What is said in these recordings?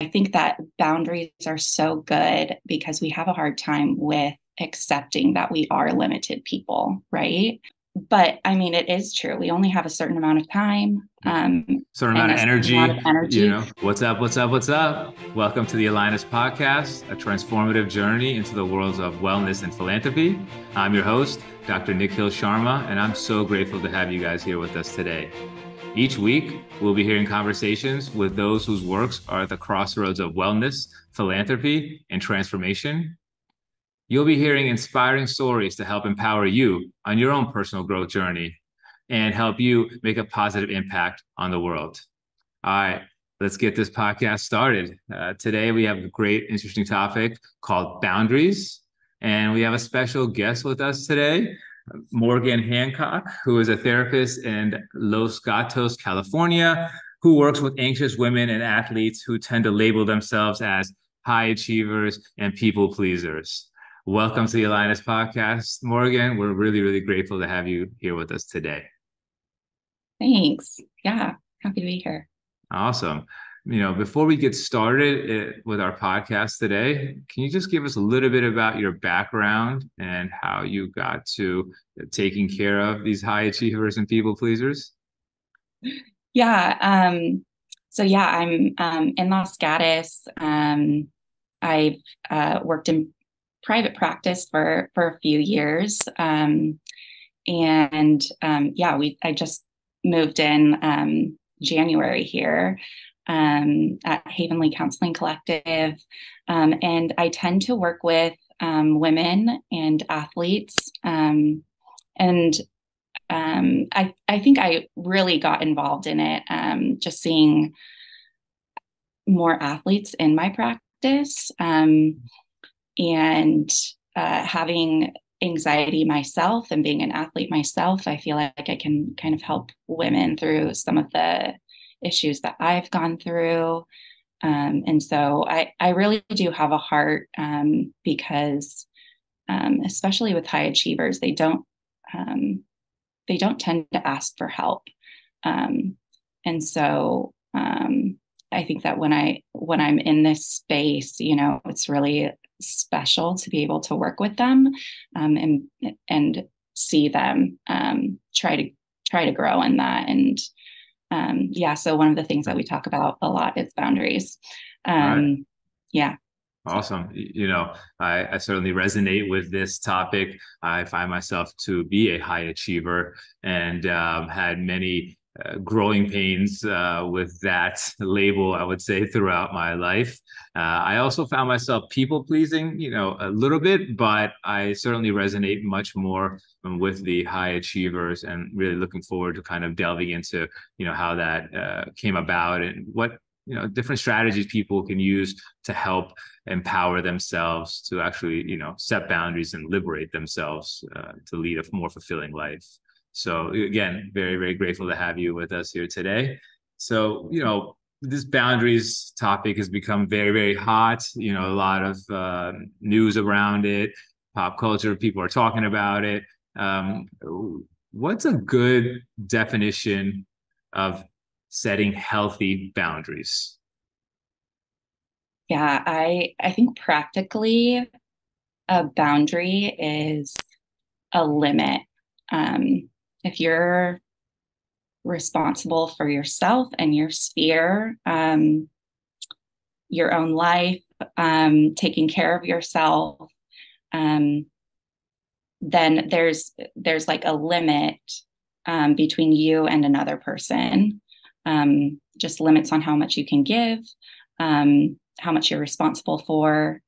I think that boundaries are so good because we have a hard time with accepting that we are limited people, right? But I mean, it is true. We only have a certain amount of time, um, certain amount of, energy, amount of energy. You know, what's up? What's up? What's up? Welcome to the AlignUs Podcast, a transformative journey into the worlds of wellness and philanthropy. I'm your host, Dr. Nikhil Sharma, and I'm so grateful to have you guys here with us today. Each week, we'll be hearing conversations with those whose works are at the crossroads of wellness, philanthropy, and transformation. You'll be hearing inspiring stories to help empower you on your own personal growth journey and help you make a positive impact on the world. All right, let's get this podcast started. Uh, today, we have a great, interesting topic called boundaries. And we have a special guest with us today. Morgan Hancock, who is a therapist in Los Gatos, California, who works with anxious women and athletes who tend to label themselves as high achievers and people pleasers. Welcome to the AlignUs podcast, Morgan. We're really, really grateful to have you here with us today. Thanks. Yeah, happy to be here. Awesome you know, before we get started eh, with our podcast today, can you just give us a little bit about your background and how you got to taking care of these high achievers and people pleasers? Yeah. Um, so yeah, I'm um, in Los Gatos. Um, I've uh, worked in private practice for for a few years, um, and um, yeah, we I just moved in um, January here um, at Havenly Counseling Collective. Um, and I tend to work with um, women and athletes. Um, and um, I, I think I really got involved in it, um, just seeing more athletes in my practice and uh, having anxiety myself and being an athlete myself, I feel like I can kind of help women through some of the issues that I've gone through. Um, and so I, I really do have a heart um, because, um, especially with high achievers, they don't um, they don't tend to ask for help. Um, and so um, I think that when I when I'm in this space, you know, it's really special to be able to work with them and and see them try to try to grow in that and um, yeah, so one of the things that we talk about a lot is boundaries. Um, right. Yeah. Awesome. You know, I, I, certainly resonate with this topic. I find myself to be a high achiever and um, had many uh, growing pains uh, with that label, I would say, throughout my life. Uh, I also found myself people pleasing, you know, a little bit, but I certainly resonate much more with the high achievers and really looking forward to kind of delving into, you know, how that uh, came about and what you know different strategies people can use to help empower themselves to actually you know set boundaries and liberate themselves uh, to lead a more fulfilling life so again, very, very grateful to have you with us here today. So, you know, this boundaries topic has become very, very hot. You know, a lot of uh, news around it, pop culture, people are talking about it. Um, what's a good definition of setting healthy boundaries? Yeah, I I think practically a boundary is a limit. Um, if you're responsible for yourself and your sphere, um, your own life, um, taking care of yourself, um, then there's there's like a limit um, between you and another person. Um, just limits on how much you can give, um, how much you're responsible for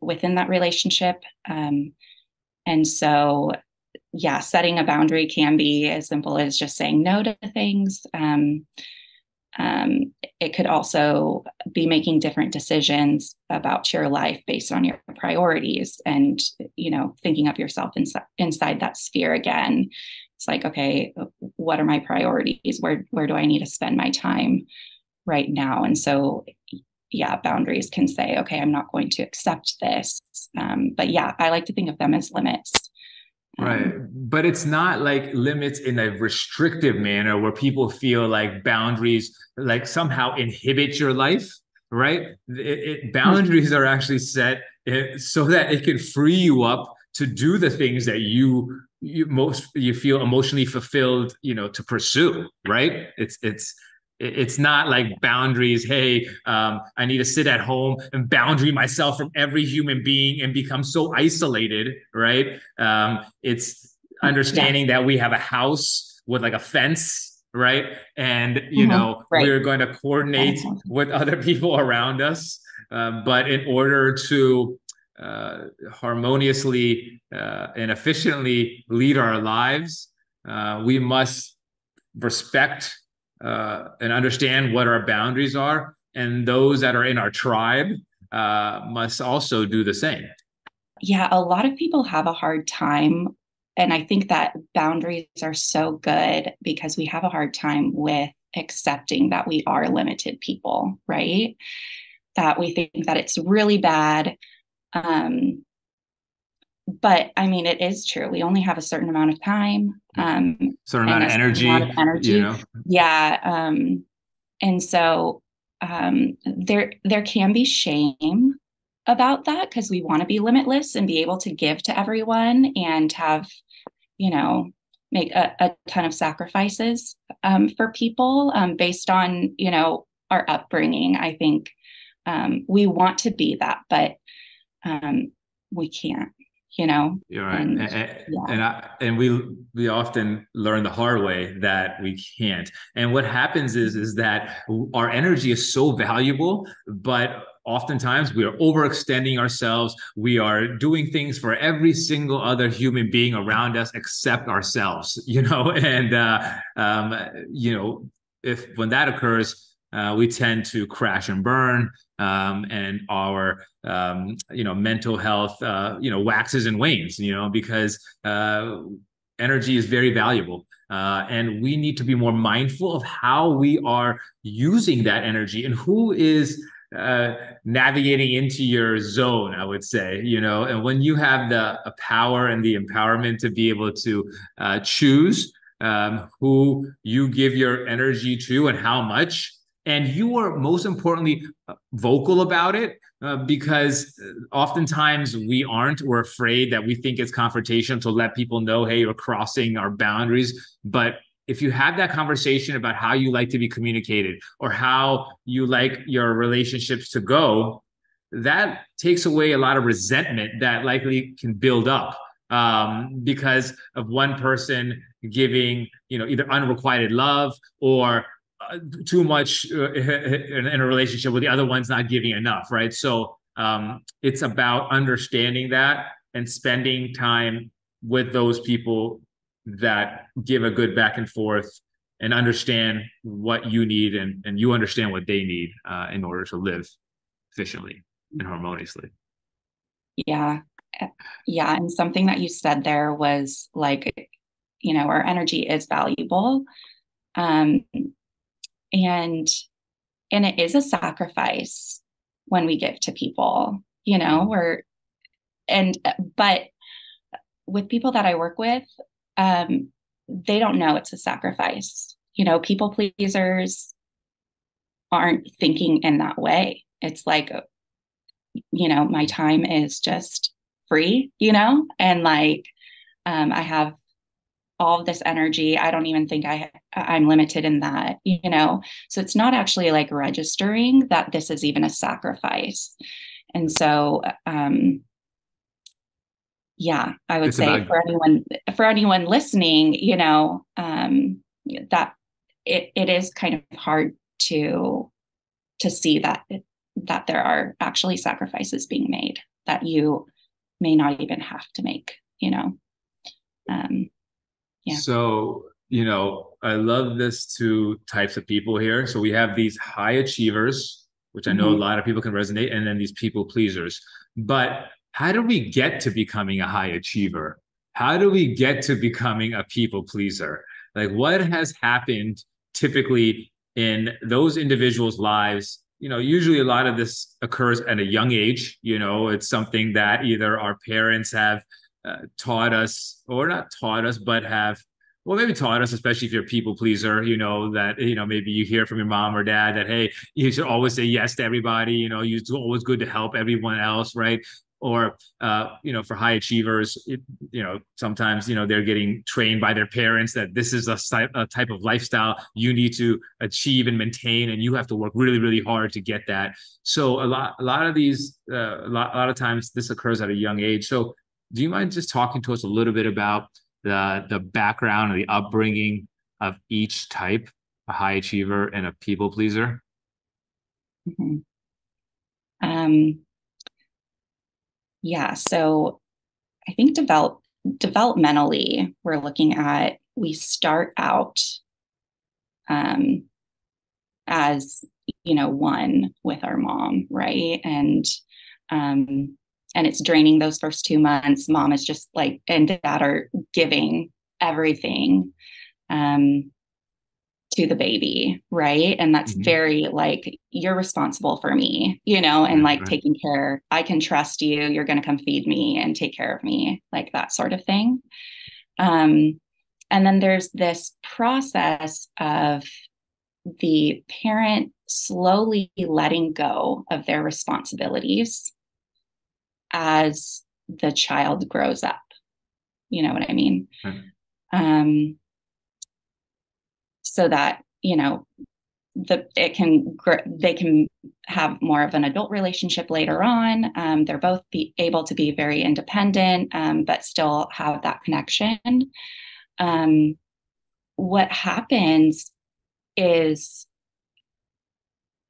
within that relationship. and so yeah, setting a boundary can be as simple as just saying no to things. Um, um, it could also be making different decisions about your life based on your priorities and you know thinking of yourself inside inside that sphere again. It's like okay what are my priorities? Where where do i need to spend my time right now? And so yeah boundaries can say okay i'm not going to accept this. Um, but yeah i like to think of them as limits right. But it's not like limits in a restrictive manner where people feel like boundaries like somehow inhibit your life right? It, it, boundaries are actually set eh, so that it can free you up to do the things that you you most you feel emotionally fulfilled you know to pursue right? It's it's it's not like boundaries hey um, i need to sit at home and boundary myself from every human being and become so isolated right um, it's understanding yeah. that we have a house with like a fence right and you mm-hmm. know right. we're going to coordinate with other people around us uh, but in order to uh, harmoniously uh, and efficiently lead our lives uh, we must respect uh, and understand what our boundaries are. And those that are in our tribe uh, must also do the same. Yeah, a lot of people have a hard time. And I think that boundaries are so good because we have a hard time with accepting that we are limited people, right? That we think that it's really bad. Um, but I mean, it is true. We only have a certain amount of time, um, certain amount of energy. Amount of energy. You know? Yeah. Um, and so um, there there can be shame about that because we want to be limitless and be able to give to everyone and have, you know, make a, a ton of sacrifices um, for people um, based on you know our upbringing. I think um, we want to be that, but um, we can't you know you're right. and, and, yeah. and, I, and we we often learn the hard way that we can't. And what happens is is that our energy is so valuable but oftentimes we are overextending ourselves. We are doing things for every single other human being around us except ourselves you know? And uh, um, you know if when that occurs uh, we tend to crash and burn um, and our um, you know mental health uh, you know waxes and wanes you know because uh, energy is very valuable. Uh, and we need to be more mindful of how we are using that energy and who is uh, navigating into your zone i would say you know. And when you have the power and the empowerment to be able to uh, choose um, who you give your energy to and how much and you are most importantly uh, vocal about it uh, because uh, oftentimes we aren't. We're afraid that we think it's confrontation to let people know hey you're crossing our boundaries. But if you have that conversation about how you like to be communicated or how you like your relationships to go that takes away a lot of resentment that likely can build up um, because of one person giving you know either unrequited love or too much uh, in, in, a relationship with the other one's not giving enough right? So um, it's about understanding that and spending time with those people that give a good back and forth and understand what you need and, and you understand what they need uh, in order to live efficiently and harmoniously. Yeah. Yeah and something that you said there was like you know our energy is valuable. Um and and it is a sacrifice when we give to people you know or and but with people that i work with um they don't know it's a sacrifice. You know people pleasers aren't thinking in that way. It's like you know my time is just free you know? And like um i have all of this energy. I don't even think i i'm limited in that you know? So it's not actually like registering that this is even a sacrifice. And so um yeah i would it's say about- for anyone for anyone listening you know um that it, it is kind of hard to to see that that there are actually sacrifices being made that you may not even have to make you know? Um yeah. So, you know, I love this two types of people here. So we have these high achievers, which I know mm-hmm. a lot of people can resonate, and then these people pleasers. But how do we get to becoming a high achiever? How do we get to becoming a people pleaser? Like, what has happened typically in those individuals' lives? You know, usually a lot of this occurs at a young age. You know, it's something that either our parents have uh, taught us, or not taught us, but have well maybe taught us especially if you're a people pleaser you know that you know maybe you hear from your mom or dad that hey you should always say yes to everybody you know it's always good to help everyone else right? Or uh, you know for high achievers it, you know sometimes you know they're getting trained by their parents that this is a, a, type of lifestyle you need to achieve and maintain and you have to work really really hard to get that. So a lot a lot of these uh, a, lot, a lot of times this occurs at a young age. So do you mind just talking to us a little bit about the the background or the upbringing of each type a high achiever and a people pleaser mm-hmm. um yeah, so I think develop developmentally, we're looking at we start out um, as you know one with our mom, right? And um, and it's draining those first two months. Mom is just like and dad are giving everything. Um, to the baby right and that's mm-hmm. very like you're responsible for me you know and like right. taking care i can trust you you're going to come feed me and take care of me like that sort of thing um and then there's this process of the parent slowly letting go of their responsibilities as the child grows up. You know what i mean? Um so that you know the it can they can have more of an adult relationship later on. Um, they're both be able to be very independent um, but still have that connection. Um, what happens is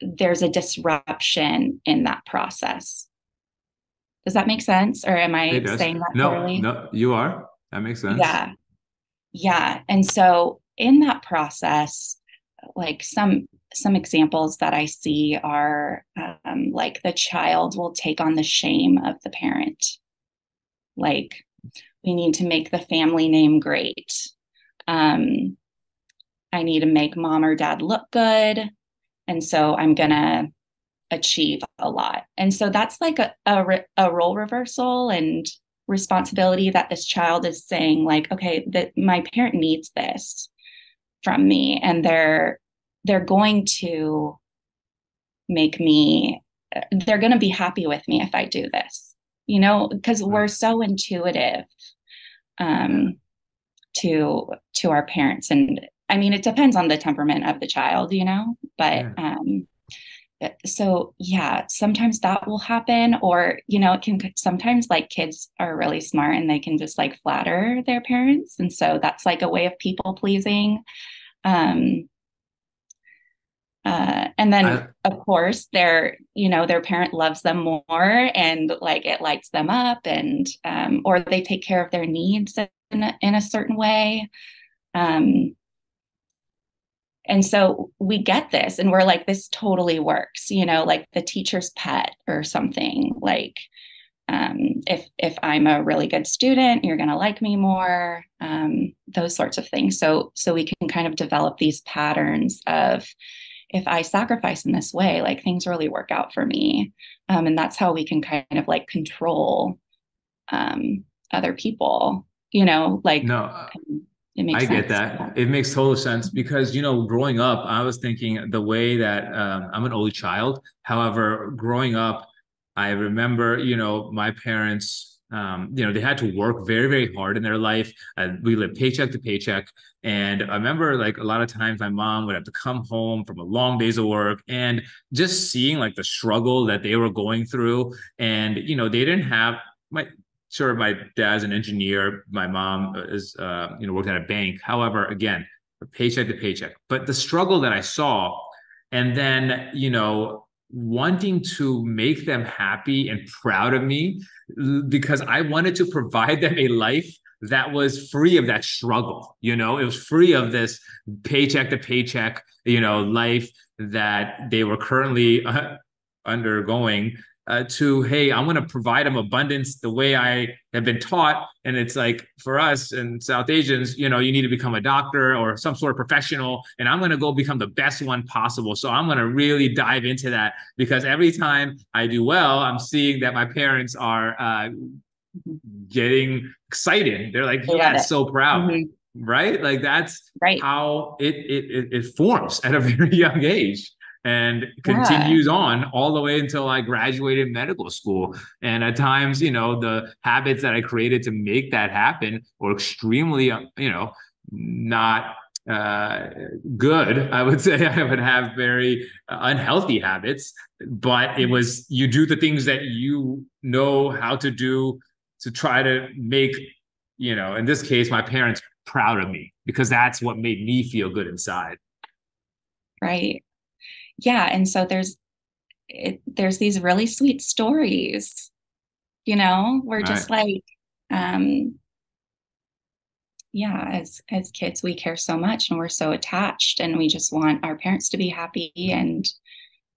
there's a disruption in that process does that make sense or am i saying that no clearly? no you are. That makes sense. Yeah. Yeah and so in that process like some some examples that i see are um, like the child will take on the shame of the parent. Like we need to make the family name great. Um, i need to make mom or dad look good and so i'm gonna achieve a lot. And so that's like a, a, a role reversal and responsibility that this child is saying like okay that my parent needs this from me and they're they're going to make me they're going to be happy with me if i do this. You know because we're so intuitive um to to our parents. And i mean it depends on the temperament of the child you know? But um so yeah sometimes that will happen or you know it can sometimes like kids are really smart and they can just like flatter their parents and so that's like a way of people pleasing um uh, and then I, of course their you know their parent loves them more and like it lights them up and um, or they take care of their needs in a, in a certain way um, and so we get this and we're like this totally works you know like the teacher's pet or something like um, if if i'm a really good student you're going to like me more um, those sorts of things. So so we can kind of develop these patterns of if i sacrifice in this way like things really work out for me. Um, and that's how we can kind of like control um, other people you know like no it makes I sense. get that. It makes total sense because you know, growing up, I was thinking the way that um, I'm an only child. However, growing up, I remember, you know, my parents. Um, you know, they had to work very, very hard in their life. Uh, we lived paycheck to paycheck. And I remember like a lot of times my mom would have to come home from a long days of work and just seeing like the struggle that they were going through. And, you know, they didn't have my sure my dad's an engineer. My mom is uh, you know worked at a bank. However again paycheck to paycheck. But the struggle that i saw and then you know wanting to make them happy and proud of me because i wanted to provide them a life that was free of that struggle you know? It was free of this paycheck to paycheck you know life that they were currently uh, undergoing uh, to hey i'm going to provide them abundance the way i have been taught and it's like for us and south asians you know you need to become a doctor or some sort of professional and i'm going to go become the best one possible so i'm going to really dive into that because every time i do well i'm seeing that my parents are uh, getting excited. They're like, yeah, so proud. Mm-hmm. Right. Like that's right. how it, it, it, it forms at a very young age and continues yeah. on all the way until I graduated medical school. And at times, you know, the habits that I created to make that happen were extremely, uh, you know, not uh, good. I would say I would have very uh, unhealthy habits, but it was you do the things that you know how to do to try to make, you know, in this case, my parents proud of me because that's what made me feel good inside. Right. Yeah. And so there's, it, there's these really sweet stories, you know, we're right. just like, um, yeah as as kids we care so much and we're so attached and we just want our parents to be happy and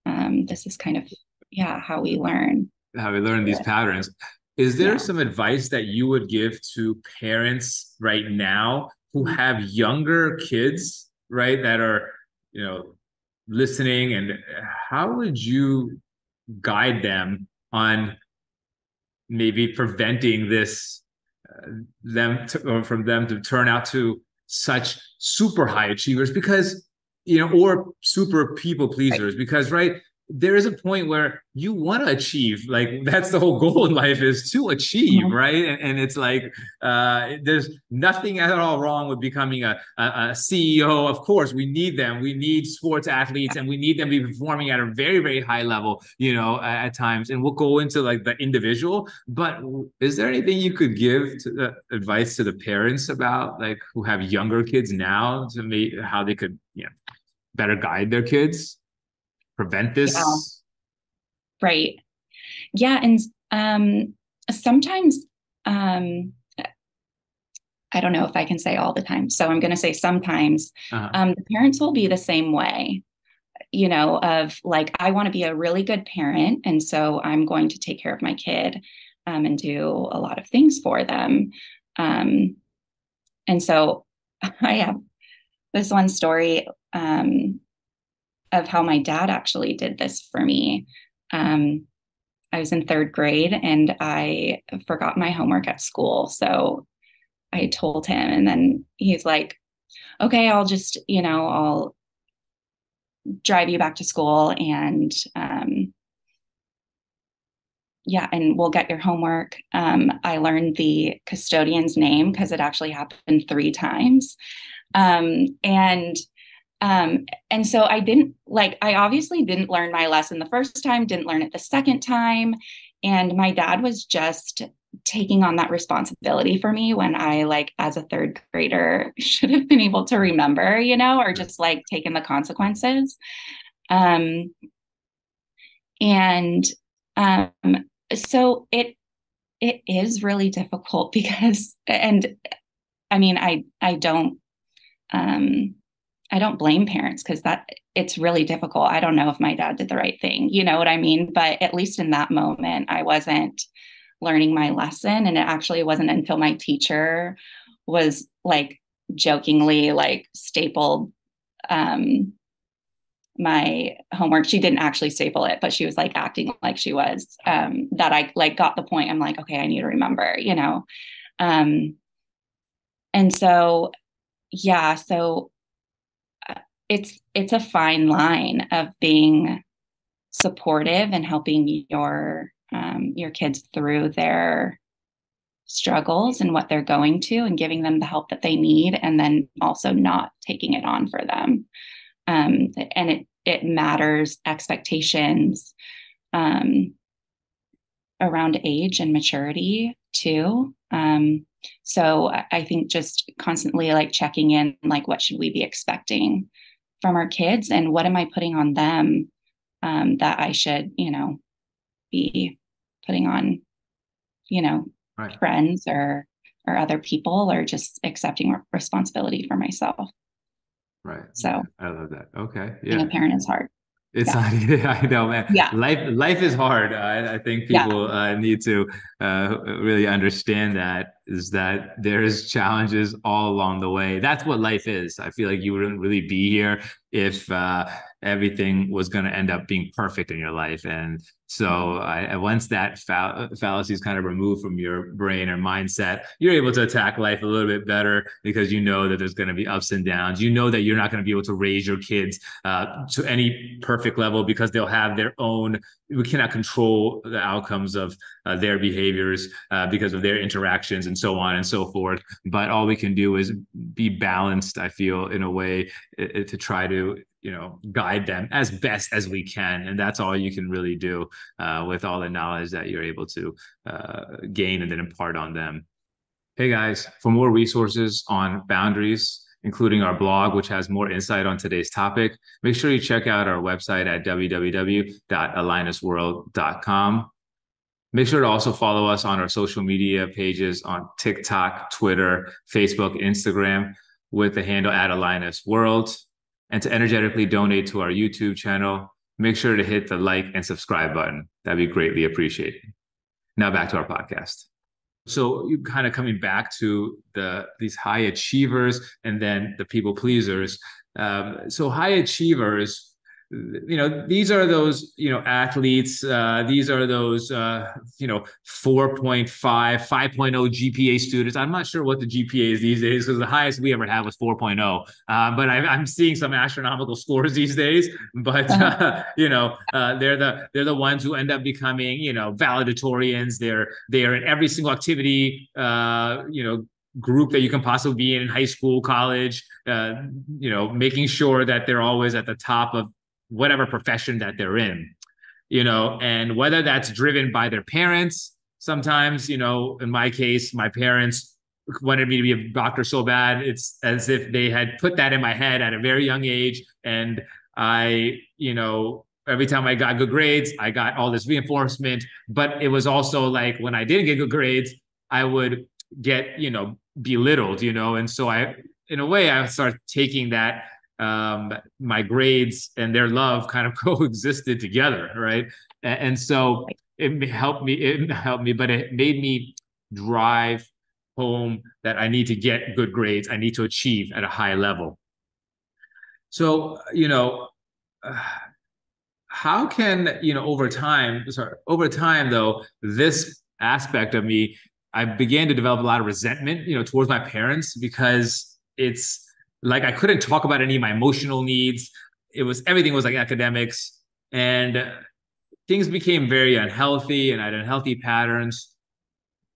um, this is kind of yeah how we learn how we learn these patterns is there yeah. some advice that you would give to parents right now who mm-hmm. have younger kids right that are you know listening and how would you guide them on maybe preventing this uh, them to, from them to turn out to such super high achievers because you know or super people pleasers right. because right there is a point where you want to achieve like that's the whole goal in life is to achieve mm-hmm. right? And, and, it's like uh, there's nothing at all wrong with becoming a, a, a, ceo of course we need them. We need sports athletes and we need them to be performing at a very very high level you know at, at times. And we'll go into like the individual. But is there anything you could give to the advice to the parents about like who have younger kids now to me how they could you know better guide their kids prevent this yeah. right yeah and um sometimes um I don't know if I can say all the time. So I'm going to say sometimes uh-huh. um, the parents will be the same way, you know, of like, I want to be a really good parent. And so I'm going to take care of my kid um, and do a lot of things for them. Um, and so I have this one story. Um, of how my dad actually did this for me. Um, I was in third grade and I forgot my homework at school. So I told him, and then he's like, okay, I'll just, you know, I'll drive you back to school and, um, yeah, and we'll get your homework. Um, I learned the custodian's name because it actually happened three times. Um, and um, and so I didn't like, I obviously didn't learn my lesson the first time, didn't learn it the second time. And my dad was just taking on that responsibility for me when I, like, as a third grader, should have been able to remember, you know, or just like taking the consequences. Um, and um, so it, it is really difficult because, and I mean, I, I don't, um, I don't blame parents because that it's really difficult. I don't know if my dad did the right thing. You know what I mean? But at least in that moment, I wasn't learning my lesson. And it actually wasn't until my teacher was like jokingly like stapled um my homework she didn't actually staple it but she was like acting like she was um that i like got the point i'm like okay i need to remember you know um and so yeah so it's it's a fine line of being supportive and helping your um, your kids through their struggles and what they're going to and giving them the help that they need and then also not taking it on for them. Um, and it it matters expectations um, around age and maturity too. Um, so i think just constantly like checking in like what should we be expecting from our kids and what am i putting on them um, that i should you know be putting on you know right. friends or or other people or just accepting responsibility for myself right so i love that okay yeah being a parent is hard it's yeah. hard. I know, man. Yeah. Life, life is hard. I, I think people yeah. uh, need to uh, really understand that. Is that there's challenges all along the way. That's what life is. I feel like you wouldn't really be here if uh, everything was going to end up being perfect in your life. And so I, once that fa- fallacy is kind of removed from your brain or mindset, you're able to attack life a little bit better because you know that there's going to be ups and downs. You know that you're not going to be able to raise your kids uh, to any perfect level because they'll have their own. We cannot control the outcomes of uh, their behaviors uh, because of their interactions and so on and so forth. But all we can do is be balanced. I feel in a way to try to you know guide them as best as we can and that's all you can really do uh, with all the knowledge that you're able to uh, gain and then impart on them hey guys for more resources on boundaries including our blog which has more insight on today's topic make sure you check out our website at www.alignusworld.com Make sure to also follow us on our social media pages on TikTok, Twitter, Facebook, Instagram with the handle at AlignUs World and to energetically donate to our YouTube channel, make sure to hit the like and subscribe button. That'd be greatly appreciated. Now back to our podcast. So you kind of coming back to the these high achievers and then the people pleasers. Um, so high achievers you know these are those you know athletes uh, these are those uh, you know 4.5 5.0 gpa students. I'm not sure what the gpa is these days because the highest we ever had was 4.0 uh, but I, am seeing some astronomical scores these days. But uh, you know uh, they're the they're the ones who end up becoming you know valedictorians. They're they are in every single activity uh, you know group that you can possibly be in in high school college uh, you know making sure that they're always at the top of whatever profession that they're in you know and whether that's driven by their parents sometimes you know in my case my parents wanted me to be a doctor so bad it's as if they had put that in my head at a very young age and i you know every time i got good grades i got all this reinforcement but it was also like when i didn't get good grades i would get you know belittled you know and so i in a way i started taking that um, my grades and their love kind of coexisted together, right? And, and so it helped me. It helped me, but it made me drive home that I need to get good grades. I need to achieve at a high level. So you know. Uh, how can you know over time sorry over time though this aspect of me i began to develop a lot of resentment you know towards my parents because it's like I couldn't talk about any of my emotional needs. It was everything was like academics, and things became very unhealthy, and I had unhealthy patterns.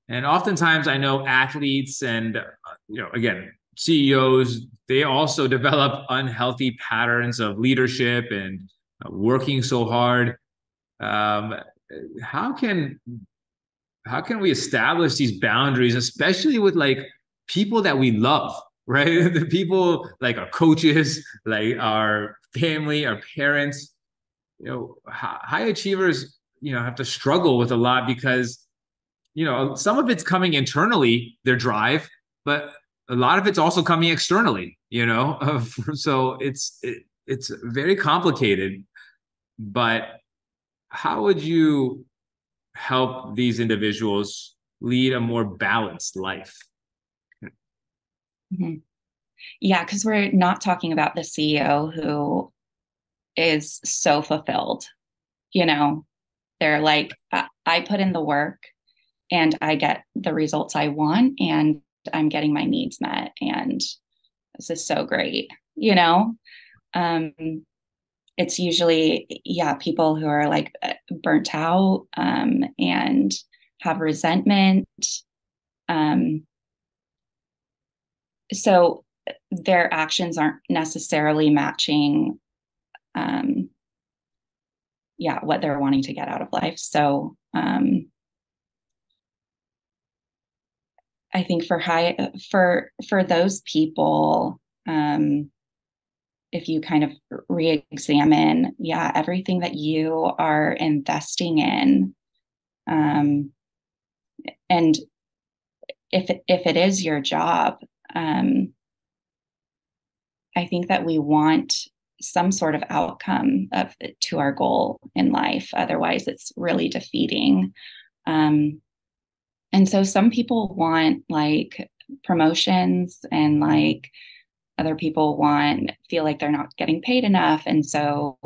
And oftentimes, I know athletes and you know, again, CEOs, they also develop unhealthy patterns of leadership and uh, working so hard. Um, how can how can we establish these boundaries, especially with like people that we love? Right? the people like our coaches, like our family, our parents, you know, high achievers, you know, have to struggle with a lot because, you know, some of it's coming internally, their drive, but a lot of it's also coming externally, you know. so it's it, it's very complicated. But how would you help these individuals lead a more balanced life? Mm-hmm. Yeah, because we're not talking about the CEO who is so fulfilled. You know, they're like, I, put in the work and I get the results I want and I'm getting my needs met. And this is so great. You know, um, it's usually, yeah, people who are like uh, burnt out um, and have resentment. Um, so their actions aren't necessarily matching um yeah what they're wanting to get out of life. So um i think for high for for those people um if you kind of re-examine yeah everything that you are investing in um and if if it is your job um, I think that we want some sort of outcome of to our goal in life. Otherwise, it's really defeating. Um, and so some people want like promotions and like other people want feel like they're not getting paid enough and so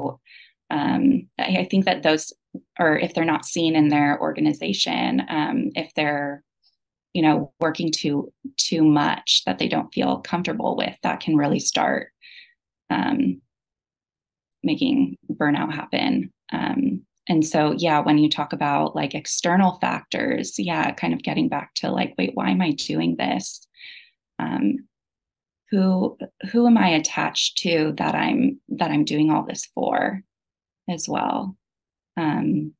um, I, I, think that those or if they're not seen in their organization um, if they're you know working too too much that they don't feel comfortable with that can really start um, making burnout happen. Um, and so yeah when you talk about like external factors yeah kind of getting back to like wait why am i doing this? Um, who who am i attached to that i'm that i'm doing all this for as well? Um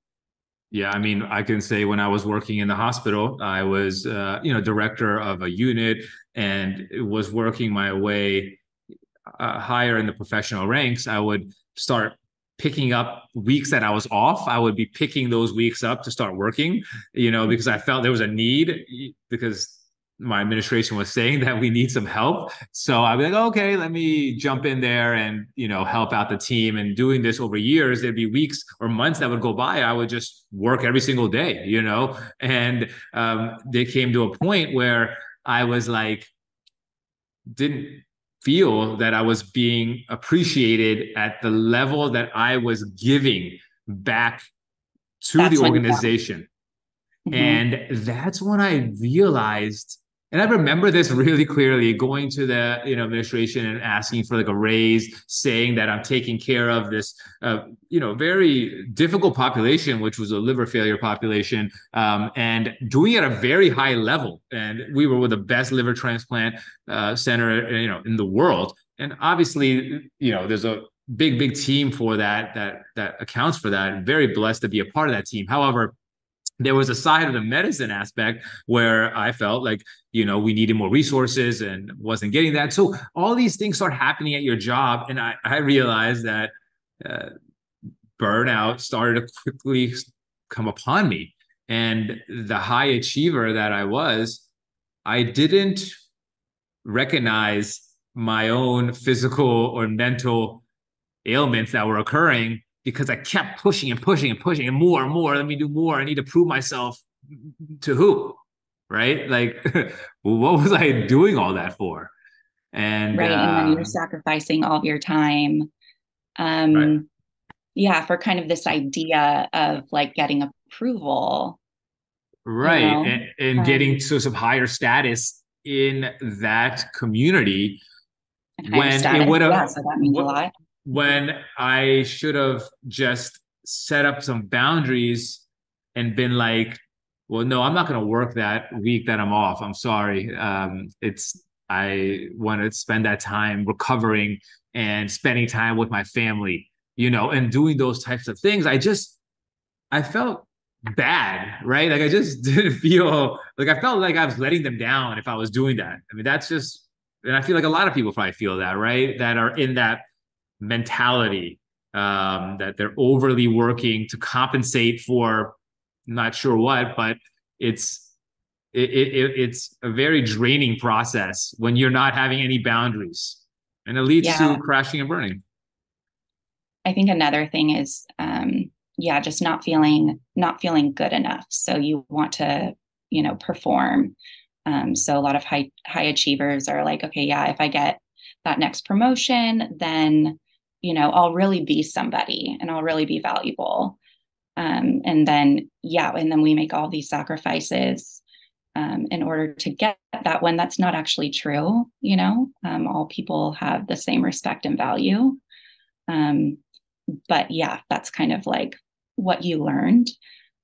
yeah i mean i can say when i was working in the hospital i was uh, you know director of a unit and was working my way uh, higher in the professional ranks i would start picking up weeks that I was off. I would be picking those weeks up to start working, you know, because I felt there was a need because my administration was saying that we need some help. So I'd be like, okay, let me jump in there and you know help out the team. And doing this over years, there'd be weeks or months that would go by. I would just work every single day, you know. And um, they came to a point where I was like, didn't feel that I was being appreciated at the level that I was giving back to that's the organization. Mm-hmm. And that's when I realized and I remember this really clearly going to the you know administration and asking for like a raise, saying that I'm taking care of this uh, you know very difficult population, which was a liver failure population, um, and doing it at a very high level. And we were with the best liver transplant uh, center you know in the world. And obviously, you know, there's a big big team for that that that accounts for that. Very blessed to be a part of that team. However there was a side of the medicine aspect where I felt like, you know, we needed more resources and wasn't getting that. So all these things start happening at your job. And I, I realized that uh, burnout started to quickly come upon me. And the high achiever that I was, I didn't recognize my own physical or mental ailments that were occurring because I kept pushing and pushing and pushing and more and more. Let me do more. I need to prove myself to who? Right? Like, what was I doing all that for? And right, and then you're um, sacrificing all of your time. Um, right. yeah, for kind of this idea of like getting approval. Right, you know? and, and um, getting to some higher status in that community when status. it would have yeah, so that means what, a lot when I should have just set up some boundaries and been like, well, no, I'm not going to work that week that I'm off. I'm sorry. Um, it's I want to spend that time recovering and spending time with my family, you know, and doing those types of things. I just I felt bad, right? Like I just didn't feel like I felt like I was letting them down if I was doing that. I mean, that's just and I feel like a lot of people probably feel that, right? That are in that mentality um, that they're overly working to compensate for not sure what, but it's it, it, it's a very draining process when you're not having any boundaries, and it leads yeah. to crashing and burning. I think another thing is, um, yeah, just not feeling not feeling good enough. So you want to, you know, perform. Um, so a lot of high high achievers are like, okay, yeah, if I get that next promotion, then you know i'll really be somebody and i'll really be valuable. Um, and then yeah and then we make all these sacrifices um, in order to get that when that's not actually true you know um, all people have the same respect and value. Um, but yeah that's kind of like what you learned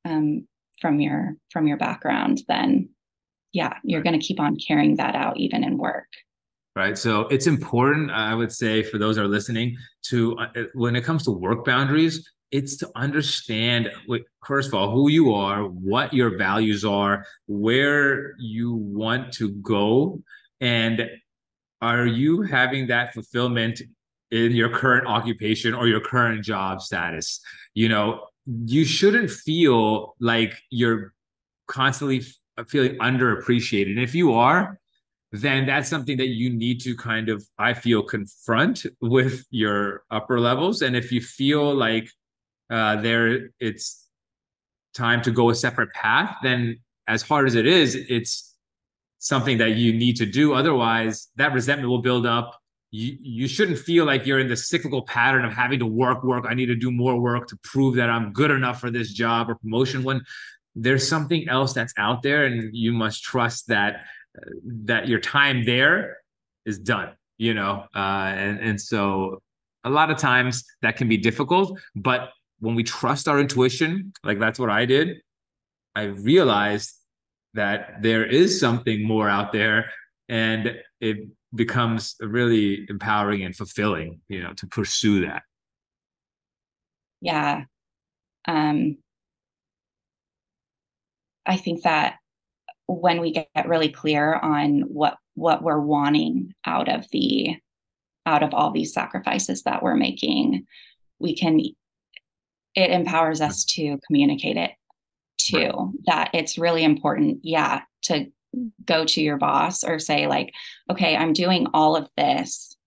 um, from your from your background then yeah you're going to keep on carrying that out even in work right? So it's important i would say for those are listening to uh, when it comes to work boundaries it's to understand first of all who you are what your values are where you want to go and are you having that fulfillment in your current occupation or your current job status? You know you shouldn't feel like you're constantly feeling underappreciated. And if you are then that's something that you need to kind of, I feel, confront with your upper levels. And if you feel like uh, there it's time to go a separate path, then as hard as it is, it's something that you need to do. Otherwise, that resentment will build up. You, you shouldn't feel like you're in the cyclical pattern of having to work, work. I need to do more work to prove that I'm good enough for this job or promotion. When there's something else that's out there, and you must trust that that your time there is done. You know, uh, and and so a lot of times that can be difficult, but when we trust our intuition, like that's what I did, I realized that there is something more out there and it becomes really empowering and fulfilling, you know, to pursue that. Yeah. Um I think that when we get really clear on what what we're wanting out of the out of all these sacrifices that we're making, we can it empowers us to communicate it too right. that it's really important yeah to go to your boss or say like okay i'm doing all of this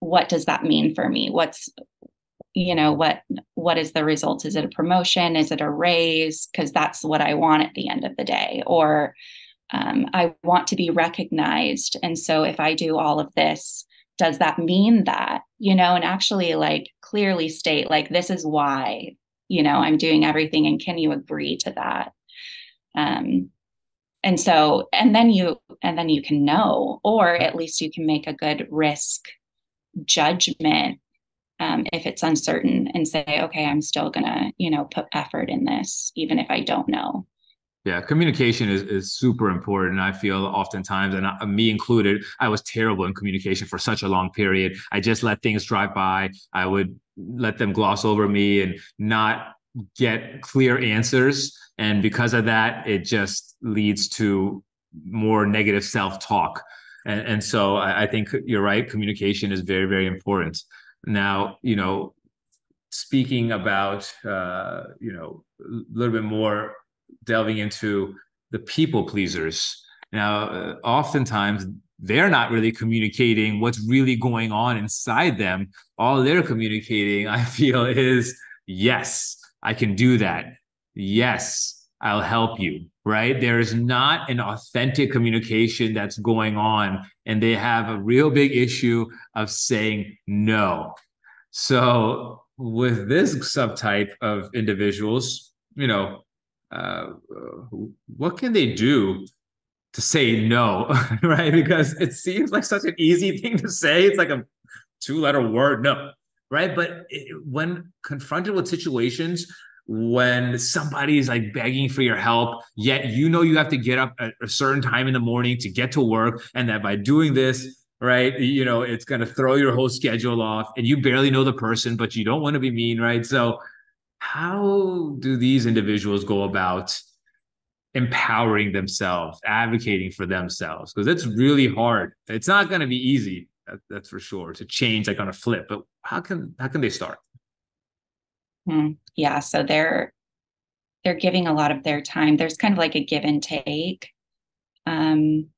what does that mean for me what's you know what what is the result? Is it a promotion? Is it a raise? Because that's what i want at the end of the day. Or um, i want to be recognized. And so if i do all of this does that mean that you know and actually like clearly state like this is why you know i'm doing everything and can you agree to that? Um and so and then you and then you can know or at least you can make a good risk judgment um, if it's uncertain and say okay i'm still gonna you know put effort in this even if i don't know yeah, communication is, is super important. I feel oftentimes, and I, me included, I was terrible in communication for such a long period. I just let things drive by. I would let them gloss over me and not get clear answers. And because of that, it just leads to more negative self talk. And, and so I, I think you're right. Communication is very, very important. Now, you know, speaking about, uh, you know, a little bit more delving into the people pleasers. Now, uh, oftentimes they're not really communicating what's really going on inside them. All they're communicating, I feel, is yes, I can do that. Yes, I'll help you. Right. There is not an authentic communication that's going on, and they have a real big issue of saying no. So, with this subtype of individuals, you know, uh, what can they do to say no, right? Because it seems like such an easy thing to say. It's like a two-letter word, no, right? But it, when confronted with situations when somebody is like begging for your help, yet you know you have to get up at a certain time in the morning to get to work, and that by doing this, right, you know, it's going to throw your whole schedule off, and you barely know the person, but you don't want to be mean, right? So how do these individuals go about empowering themselves, advocating for themselves? Because it's really hard. It's not going to be easy, that's for sure, to change like on a flip. But how can how can they start? Hmm. Yeah, so they're they're giving a lot of their time. There's kind of like a give and take. Um,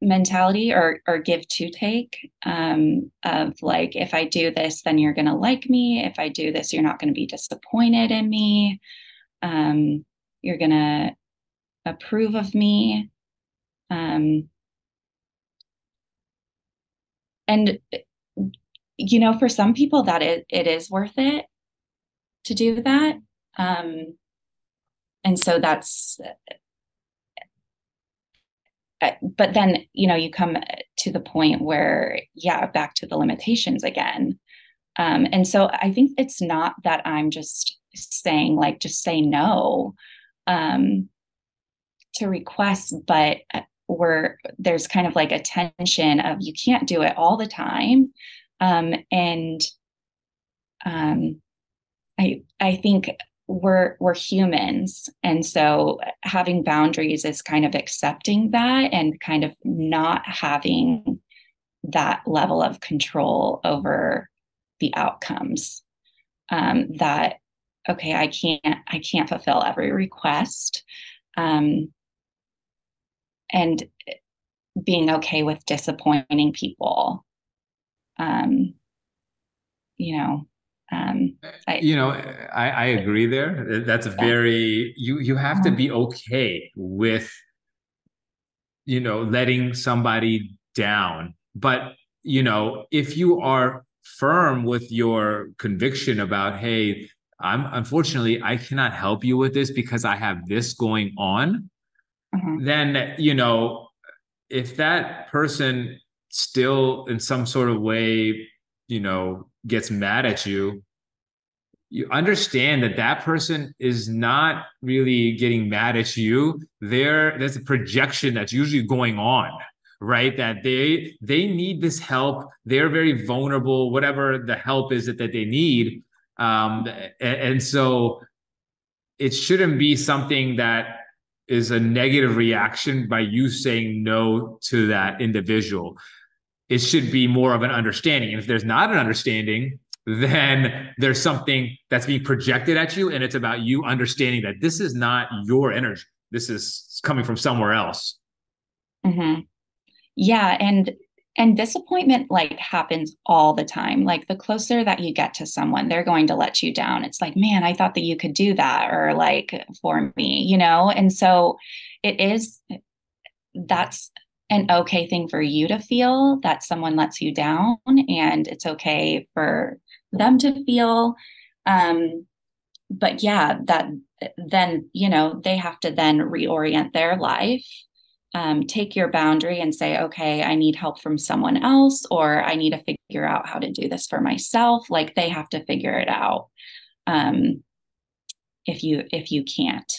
mentality or or give to take um, of like if I do this, then you're to like me. If I do this, you're not to be disappointed in me. Um, you're to approve of me. Um, and you know, for some people, that it, it is worth it to do that. Um, and so that's uh, but then you know you come to the point where yeah back to the limitations again um, and so i think it's not that i'm just saying like just say no um, to requests but uh, where there's kind of like a tension of you can't do it all the time um, and um, i i think we're we're humans. And so having boundaries is kind of accepting that and kind of not having that level of control over the outcomes. Um, that okay i can't i can't fulfill every request. Um, and being okay with disappointing people um, you know um I, you know I, I agree there that's a yeah. very you you have to uh-huh. be okay with you know letting somebody down but you know if you are firm with your conviction about hey i'm unfortunately i cannot help you with this because i have this going on uh-huh. then you know if that person still in some sort of way you know gets mad at you you understand that that person is not really getting mad at you. There there's a projection that's usually going on right? That they they need this help. They're very vulnerable whatever the help is that, that they need. Um and, and so it shouldn't be something that is a negative reaction by you saying no to that individual it should be more of an understanding. And if there's not an understanding then there's something that's being projected at you and it's about you understanding that this is not your energy. This is coming from somewhere else. Mm-hmm. yeah and and disappointment like happens all the time. Like the closer that you get to someone they're going to let you down. It's like man i thought that you could do that or like for me you know? And so it is that's an okay thing for you to feel that someone lets you down and it's okay for them to feel. Um but yeah that then you know they have to then reorient their life. Um, take your boundary and say okay i need help from someone else or i need to figure out how to do this for myself. Like they have to figure it out um if you if you can't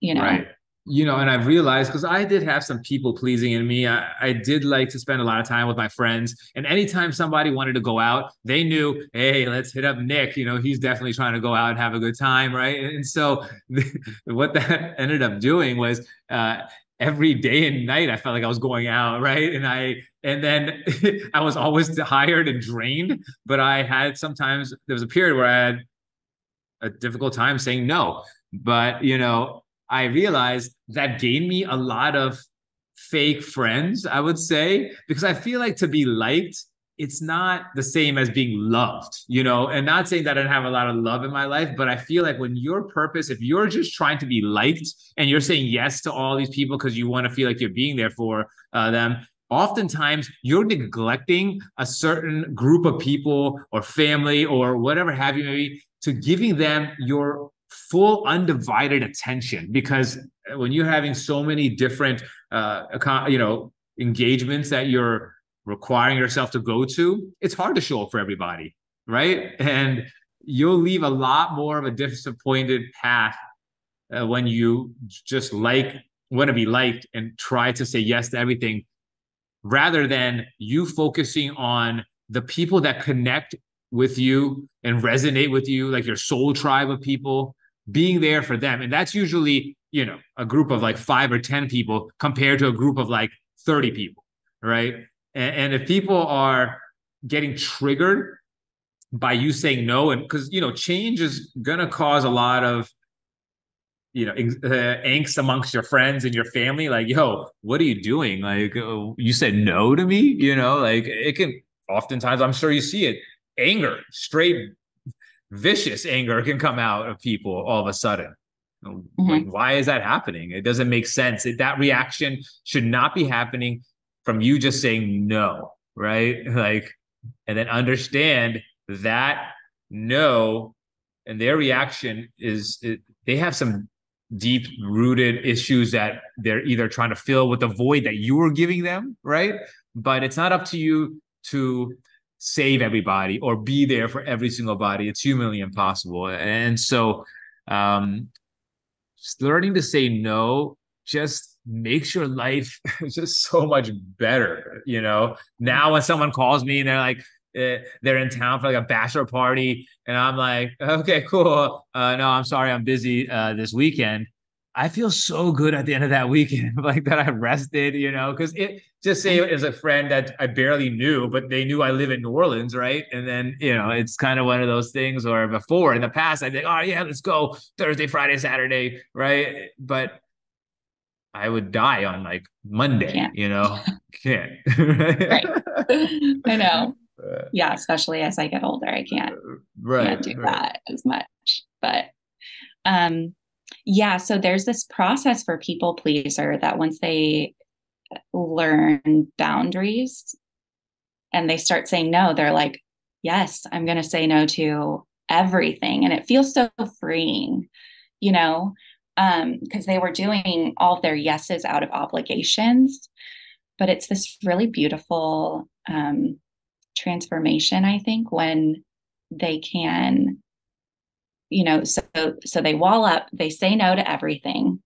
you know? Right you know, and I've realized because I did have some people pleasing in me. I, I did like to spend a lot of time with my friends. And anytime somebody wanted to go out, they knew, hey, let's hit up Nick. You know, he's definitely trying to go out and have a good time. Right. And so what that ended up doing was uh, every day and night, I felt like I was going out. Right. And I, and then I was always tired and drained. But I had sometimes, there was a period where I had a difficult time saying no. But, you know, I realized that gained me a lot of fake friends, I would say, because I feel like to be liked, it's not the same as being loved, you know, and not saying that I don't have a lot of love in my life, but I feel like when your purpose, if you're just trying to be liked and you're saying yes to all these people because you want to feel like you're being there for uh, them, oftentimes you're neglecting a certain group of people or family or whatever have you maybe to giving them your full undivided attention because when you're having so many different uh you know engagements that you're requiring yourself to go to it's hard to show up for everybody right? And you'll leave a lot more of a disappointed path uh, when you just like want to be liked and try to say yes to everything rather than you focusing on the people that connect with you and resonate with you like your soul tribe of people being there for them. And that's usually, you know, a group of like five or 10 people compared to a group of like 30 people, right? And, and if people are getting triggered by you saying no, and because, you know, change is going to cause a lot of, you know, uh, angst amongst your friends and your family. Like, yo, what are you doing? Like, uh, you said no to me, you know, like it can oftentimes, I'm sure you see it, anger, straight vicious anger can come out of people all of a sudden. Mm-hmm. Like, why is that happening? It doesn't make sense. It, that reaction should not be happening from you just saying no, right? Like, and then understand that no, and their reaction is it, they have some deep rooted issues that they're either trying to fill with the void that you were giving them, right? But it's not up to you to save everybody or be there for every single body. It's humanly impossible. And so, um, learning to say no just makes your life just so much better. You know, now when someone calls me and they're like, uh, they're in town for like a bachelor party, and I'm like, okay, cool. Uh, no, I'm sorry, I'm busy uh, this weekend. I feel so good at the end of that weekend, like that I rested, you know, because it just say it as a friend that I barely knew, but they knew I live in New Orleans, right? And then, you know, it's kind of one of those things or before in the past, I think, oh yeah, let's go Thursday, Friday, Saturday, right? But I would die on like Monday, you know, can't. right. I know. yeah especially as i get older i can't right can't do right. that as much but um yeah so there's this process for people pleaser that once they learn boundaries and they start saying no they're like yes i'm going to say no to everything. And it feels so freeing you know um because they were doing all their yeses out of obligations but it's this really beautiful um transformation i think when they can you know so so they wall up they say no to everything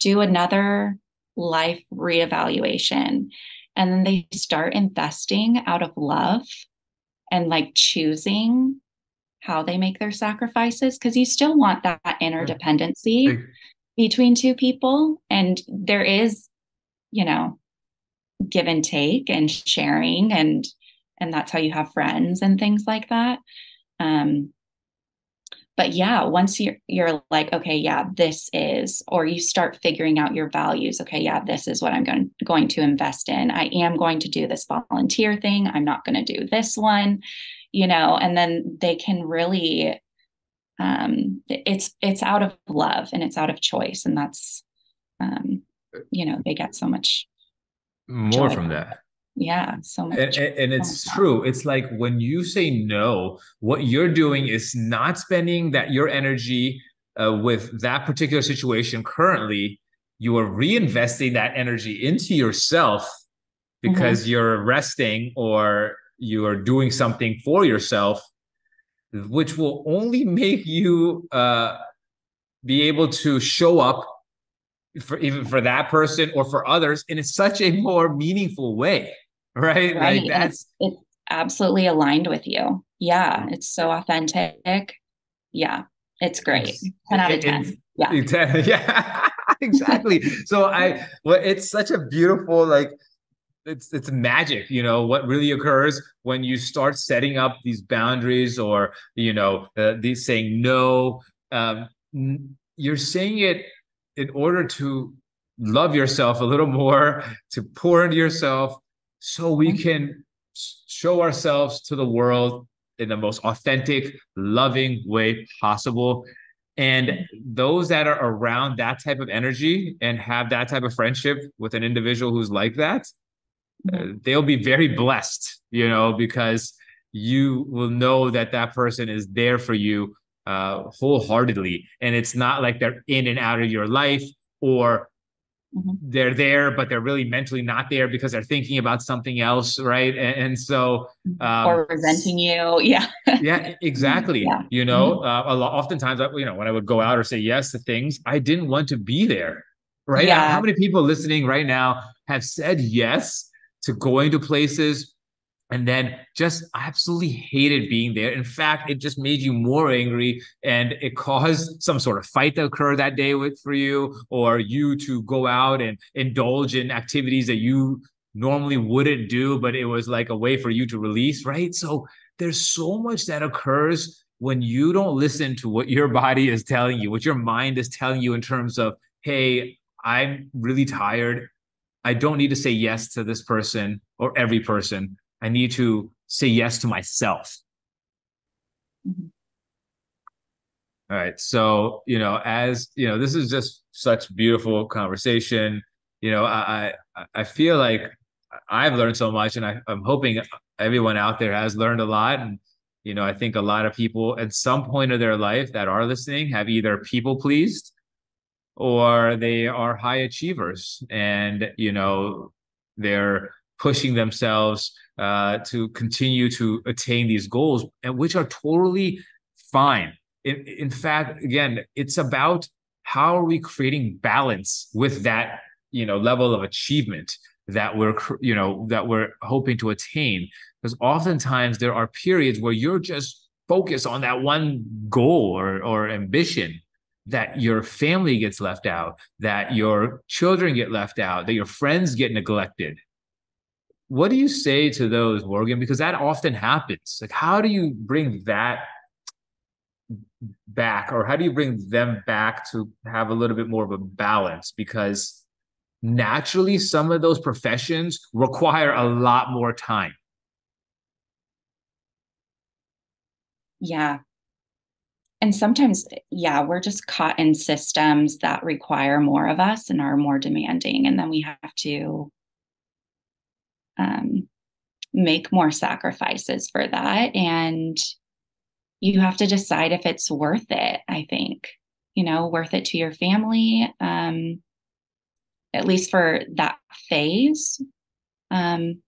do another life reevaluation and then they start investing out of love and like choosing how they make their sacrifices because you still want that interdependency between two people and there is you know give and take and sharing and and that's how you have friends and things like that. Um but yeah once you're you're like okay yeah this is or you start figuring out your values okay yeah this is what i'm going going to invest in. I am going to do this volunteer thing. I'm not going to do this one you know? And then they can really um it's it's out of love and it's out of choice and that's um you know they get so much more from that yeah so much. and, and it's true. It's like when you say no what you're doing is not spending that your energy uh, with that particular situation currently. You are reinvesting that energy into yourself because mm-hmm. you're resting or you are doing something for yourself which will only make you uh, be able to show up for even for that person or for others in such a more meaningful way right? right. Like that's it's, it's absolutely aligned with you. Yeah, it's so authentic. Yeah, it's great. It's, 10 out of 10. yeah. yeah, exactly. so I well, it's such a beautiful like it's it's magic you know what really occurs when you start setting up these boundaries or you know uh, these saying no um, you're saying it in order to love yourself a little more to pour into yourself so we can show ourselves to the world in the most authentic, loving way possible. And those that are around that type of energy and have that type of friendship with an individual who's like that, uh, they'll be very blessed, you know, because you will know that that person is there for you uh, wholeheartedly. And it's not like they're in and out of your life or Mm-hmm. they're there, but they're really mentally not there because they're thinking about something else, right? And, and so, mm-hmm. um, or resenting you, yeah, yeah, exactly. Yeah. You know, mm-hmm. uh, a lot, oftentimes, you know, when I would go out or say yes to things, I didn't want to be there, right? Yeah. How many people listening right now have said yes to going to places and then just absolutely hated being there. In fact, it just made you more angry and it caused some sort of fight to occur that day with for you, or you to go out and indulge in activities that you normally wouldn't do, but it was like a way for you to release, right? So there's so much that occurs when you don't listen to what your body is telling you, what your mind is telling you in terms of, hey, I'm really tired. I don't need to say yes to this person or every person. I need to say yes to myself. Mm-hmm. All right. So, you know, as you know, this is just such beautiful conversation. You know, I I, I feel like I've learned so much, and I, I'm hoping everyone out there has learned a lot. And you know, I think a lot of people at some point of their life that are listening have either people pleased or they are high achievers, and you know, they're pushing themselves uh, to continue to attain these goals, and which are totally fine. In, in fact, again, it's about how are we creating balance with that you know level of achievement that we're you know that we're hoping to attain because oftentimes there are periods where you're just focused on that one goal or, or ambition that your family gets left out that your children get left out that your friends get neglected what do you say to those, Morgan? Because that often happens. Like, how do you bring that back, or how do you bring them back to have a little bit more of a balance? Because naturally, some of those professions require a lot more time. yeah and sometimes yeah we're just caught in systems that require more of us and are more demanding and then we have to um, make more sacrifices for that. And you have to decide if it's worth it i think you know worth it to your family um, at least for that phase. Um,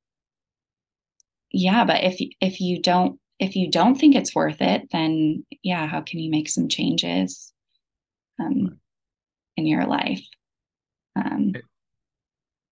yeah but if if you don't if you don't think it's worth it, then yeah, how can you make some changes um, in your life? Um,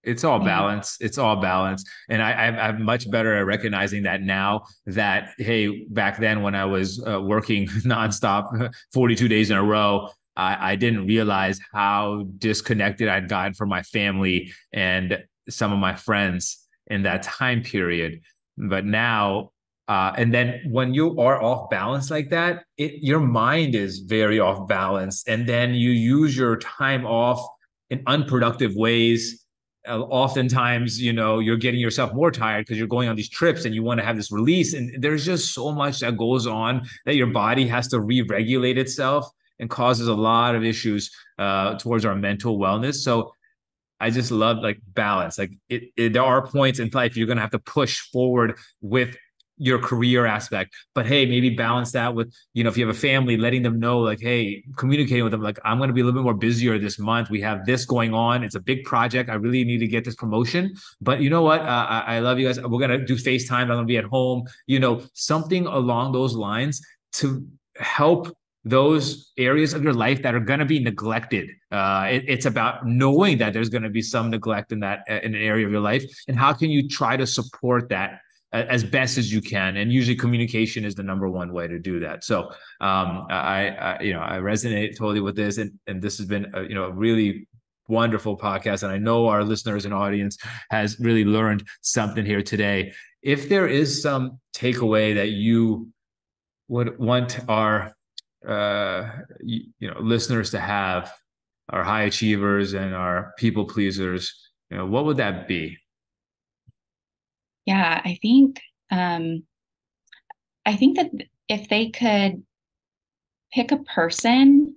it's all balance. It's all balance. And I, I'm much better at recognizing that now that, hey, back then when I was uh, working nonstop 42 days in a row, I, I didn't realize how disconnected I'd gotten from my family and some of my friends in that time period. But now uh, and then when you are off balance like that, it your mind is very off balance, and then you use your time off in unproductive ways. Uh, oftentimes, you know, you're getting yourself more tired because you're going on these trips and you want to have this release, and there's just so much that goes on that your body has to re-regulate itself and causes a lot of issues uh, towards our mental wellness. So I just love like balance. Like it, it, there are points in life you're gonna have to push forward with your career aspect but hey maybe balance that with you know if you have a family letting them know like hey communicating with them like i'm going to be a little bit more busier this month. We have this going on. It's a big project. I really need to get this promotion. But you know what? Uh, I, I love you guys. We're going to do facetime. I'm going to be at home. You know something along those lines to help those areas of your life that are going to be neglected. Uh, it, it's about knowing that there's going to be some neglect in that in an area of your life, and how can you try to support that as best as you can and usually communication is the number one way to do that. So um, I, I, you know i resonate totally with this and and this has been a, you know a really wonderful podcast and i know our listeners and audience has really learned something here today. If there is some takeaway that you would want our uh, you, you know listeners to have our high achievers and our people pleasers you know what would that be yeah, I think um, I think that if they could pick a person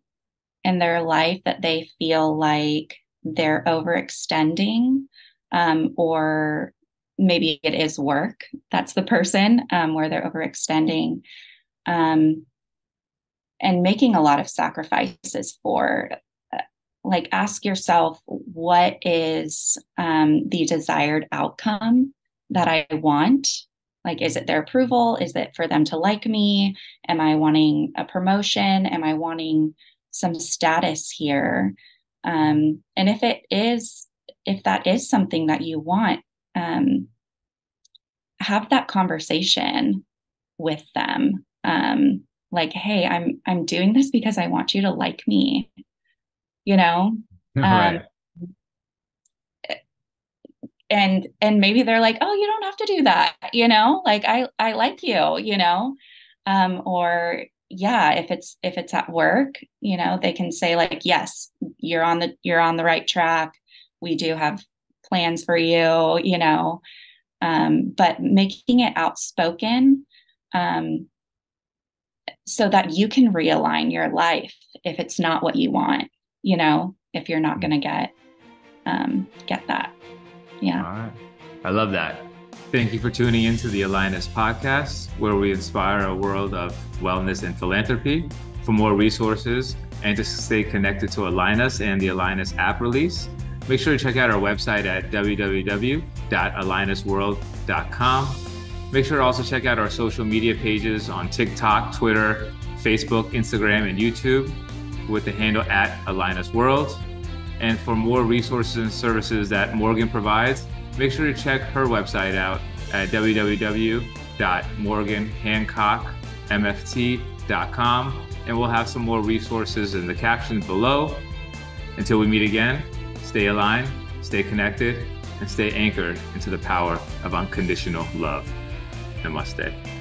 in their life that they feel like they're overextending, um, or maybe it is work that's the person um, where they're overextending, um, and making a lot of sacrifices for. Uh, like, ask yourself what is um, the desired outcome that I want? Like, is it their approval? Is it for them to like me? Am I wanting a promotion? Am I wanting some status here? Um, and if it is, if that is something that you want, um, have that conversation with them. Um, like, hey, I'm I'm doing this because I want you to like me. You know, right. And and maybe they're like oh you don't have to do that you know? Like i i like you you know? Um or yeah if it's if it's at work you know they can say like yes you're on the you're on the right track. We do have plans for you you know? Um but making it outspoken um so that you can realign your life if it's not what you want you know if you're not going to get um get that yeah. All right. I love that. Thank you for tuning into the AlignUs podcast, where we inspire a world of wellness and philanthropy. For more resources and to stay connected to AlignUs and the AlignUs app release, make sure to check out our website at www.alignusworld.com. Make sure to also check out our social media pages on TikTok, Twitter, Facebook, Instagram, and YouTube with the handle at AlignUs World. And for more resources and services that Morgan provides, make sure to check her website out at www.morganhancockmft.com. And we'll have some more resources in the captions below. Until we meet again, stay aligned, stay connected, and stay anchored into the power of unconditional love. Namaste.